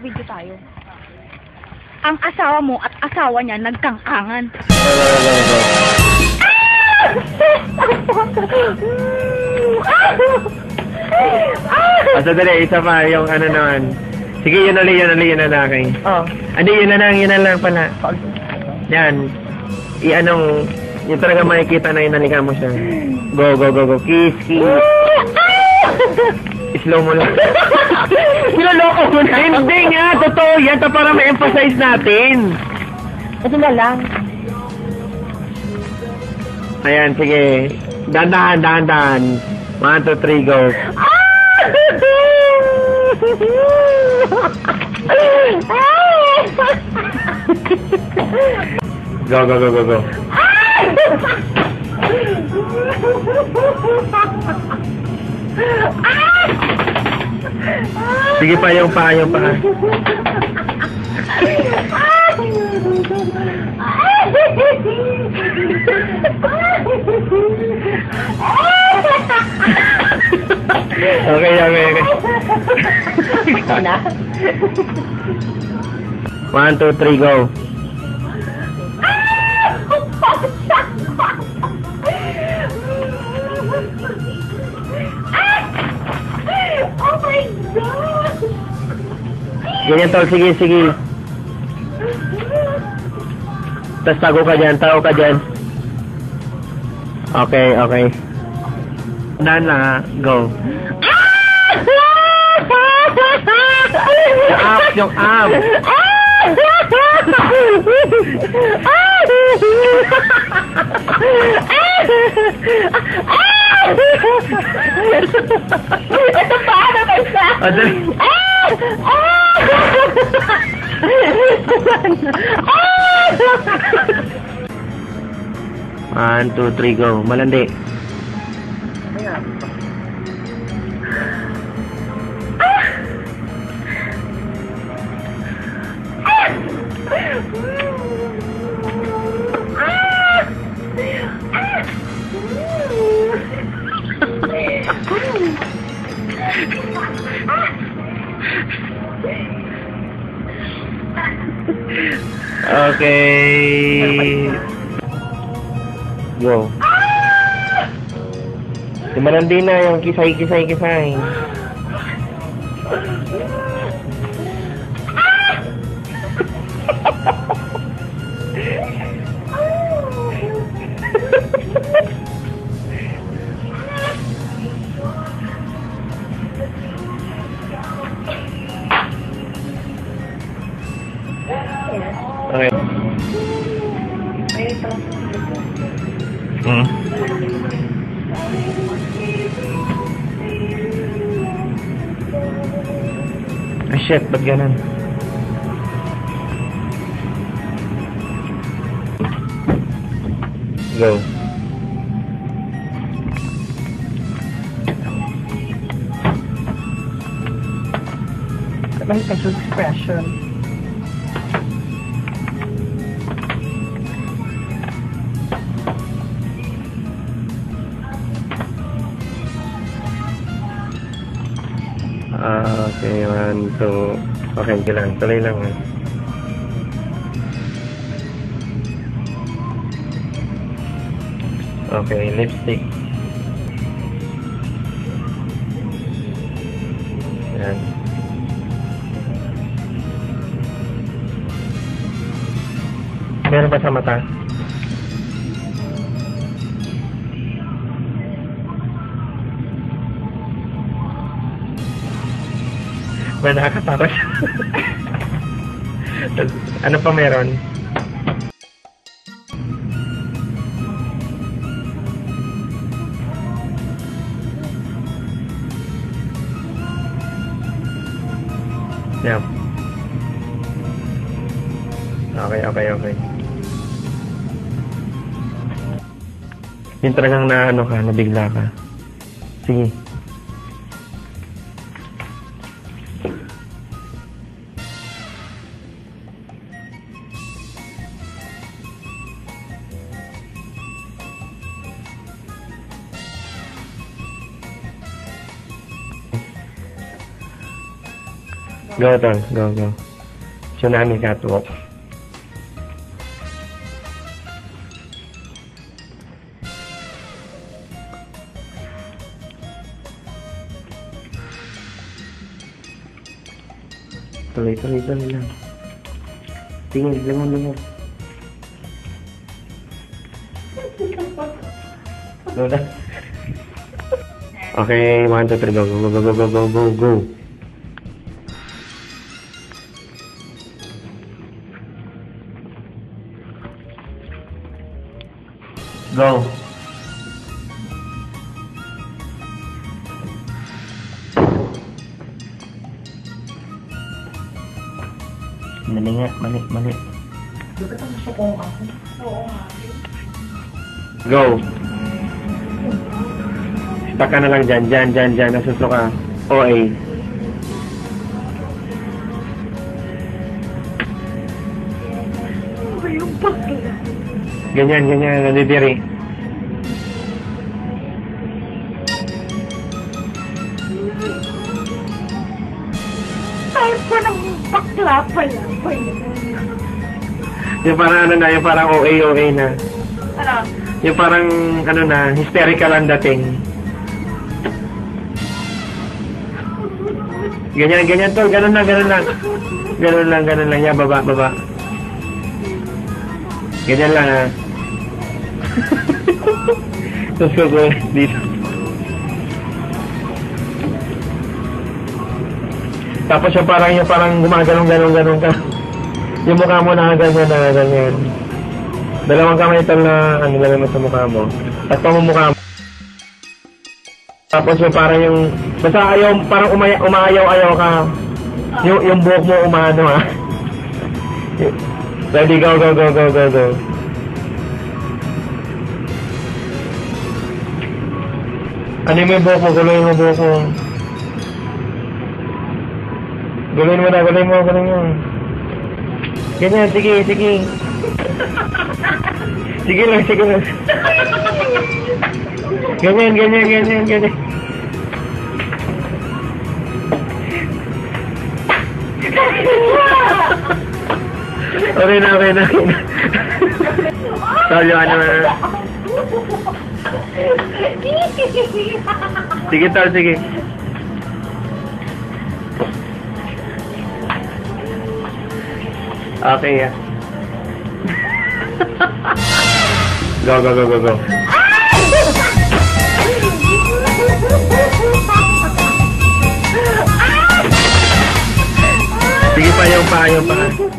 naka-video tayo. Ang asawa mo at asawa niya nagkangkangan. Ah, sandali, isa pa, yung ano naman. Sige, yun ulit, yun ulit, yun na lang. Oh. Hindi, yun na lang, yun na lang pala. Yan. I-anong, yung talaga makikita na inalikan mo siya. Go, go, go, go. Kiss, kiss. Slow mo lang. Niloloko mo na. Hindi nga, totoo yan. Ito para ma-emphasize natin. Ito na lang. Ayan, sige. Dahan-dahan, dahan-dahan. One, two, three, go. Go, go, go, go, go. Sige pa, yung pa, yung pa. Okay, okay, okay. na? One, two, three, go. Ganyan tol, sige, sige. Tapos tago ka dyan, tago ka dyan. Okay, okay. Lang ha, go. Yung up, yung up. Ito pa, ano ba siya? O, dali. One, two, three, go. Malandi. Okay. Go. Si Malandi na yung kisay, kisay, kisay. Shit, ba't ganun? Go. May facial expression. Ah, okay, one, two. Okay, okay lang. Tuloy lang. ah. Okay, lipstick. Yan. Meron ba sa mata? Ba nakakatakot? ano pa meron? Yeah. Okay, okay, okay. Yung talagang na ano ka, nabigla ka. Sige. Go, tol. Go, go. Tsunami catwalk. Tuloy, tuloy, tuloy lang. Tingin, langon. Lola. Okay, one, two, three, go, go, go, go, go, go, go, go. Go. Mali nga, mali, mali. Go. Stuck ka na lang dyan, dyan, dyan, dyan, nasuso ka. OA. Ganyan, ganyan, nadidiri. Ay, pa ng bakla pala. Yung parang ano na, yung parang OA, OA na. Ano? Yung parang, ano na, hysterical ang dating. Ganyan, ganyan tol, ganun lang, ganun lang. Ganun lang, ganun lang. Yan, baba, baba. Ganyan lang, ha. Tapos ko ko dito. Tapos yung parang, yung parang gumagalong, galong, galong ka. Yung mukha mo na ganyan, na ganyan. Dalawang kamay tol na ano mo sa mukha mo. At pamumukha mo. Tapos yung parang yung basta ayaw parang umaya, umayaw-ayaw ka. Yung yung buhok mo umano ha. Ready go go go go go go. Ano mo yung buhok mo? Guluhin mo buhok mo. Guluhin mo na, guluhin mo, guluhin mo. Ganyan, sige, sige. Sige lang, sige lang. Ganyan, ganyan, ganyan, ganyan. Okay na, okay na, okay na. Sorry, ano na. Sige, tol, sige. Okay, yeah. Go, go, go, go, go. Sige pa, yung pa, yung pa.